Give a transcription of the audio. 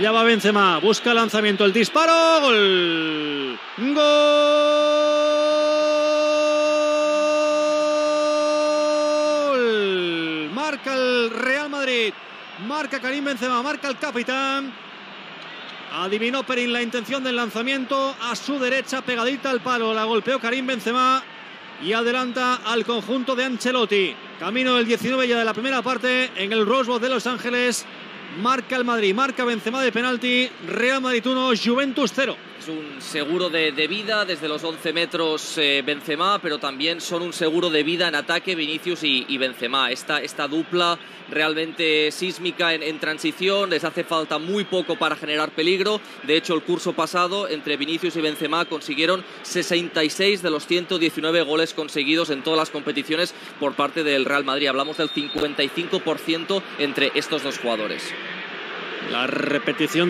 Allá va Benzema, busca lanzamiento, el disparo, gol. Gol. Marca el Real Madrid. Marca Karim Benzema, marca el capitán. Adivinó Perín la intención del lanzamiento a su derecha, pegadita al palo. La golpeó Karim Benzema y adelanta al conjunto de Ancelotti. Camino del 19 ya de la primera parte en el Rose Bowl de Los Ángeles. Marca el Madrid, marca Benzema de penalti. Real Madrid 1, Juventus 0. Es un seguro de, vida desde los 11 metros eh, Benzema, pero también son un seguro de vida en ataque Vinicius y, Benzema. Esta, esta, dupla realmente sísmica en, transición, les hace falta muy poco para generar peligro. De hecho, el curso pasado entre Vinicius y Benzema consiguieron 66 de los 119 goles conseguidos en todas las competiciones por parte del Real Madrid. Hablamos del 55% entre estos dos jugadores. La repetición